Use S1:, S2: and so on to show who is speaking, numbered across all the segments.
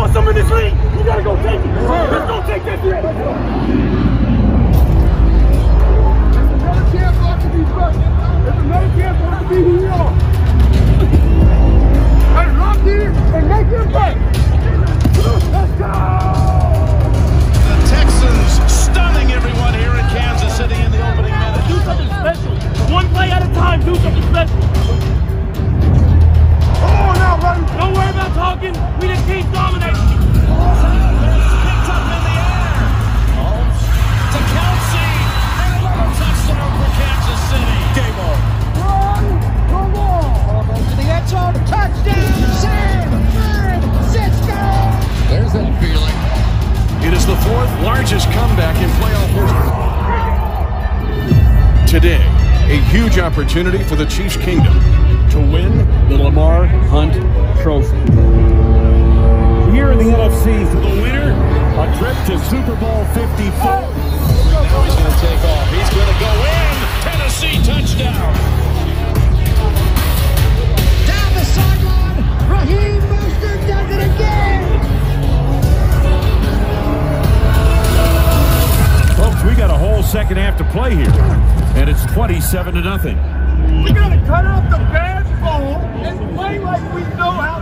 S1: want some of this league, you gotta go take it. Let's go take that shit.
S2: Fourth largest comeback in playoff history. Today, a huge opportunity for the Chiefs Kingdom to win the Lamar Hunt Trophy.
S3: Here in the NFC for the winner, a trip to Super Bowl 54.
S2: Now he's going to take off. He's going to go in. Tennessee touchdown.
S3: Second half to play here, and it's 27 to nothing.
S4: We gotta cut the bad and play like we know how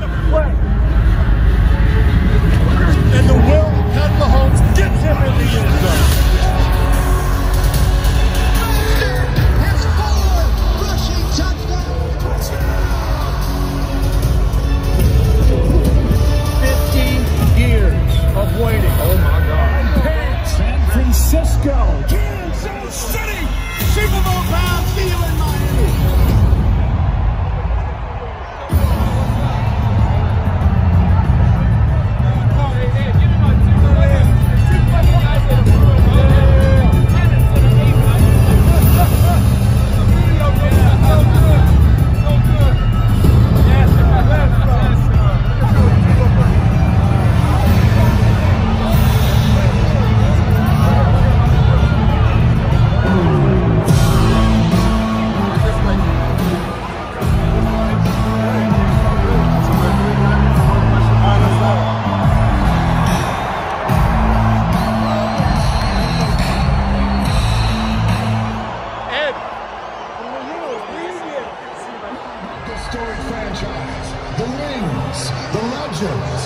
S4: the the
S5: legends.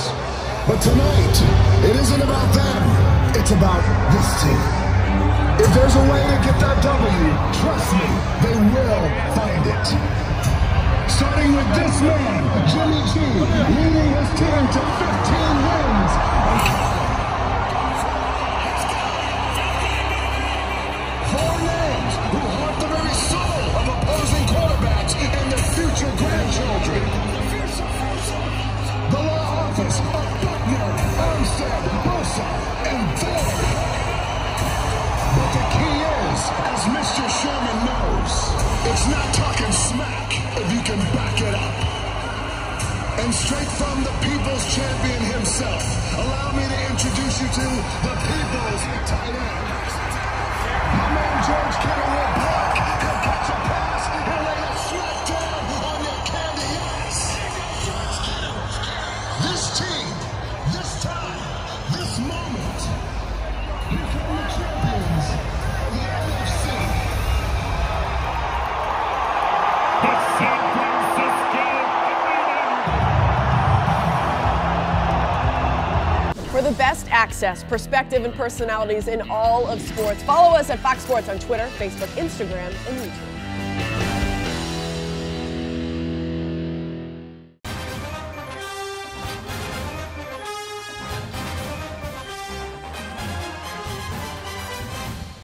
S5: But tonight, it isn't about them. It's about this team. If there's a way to get that W, trust me, they will find it. Starting with this man, Jimmy G, leading his team to 15 as Mr. Sherman knows, it's not talking smack if you can back it up. And straight from the people's champion himself, allow me to introduce you to the people's tight end. My man George Kittle
S6: access, perspective, and personalities in all of sports, follow us at Fox Sports on Twitter, Facebook, Instagram, and YouTube.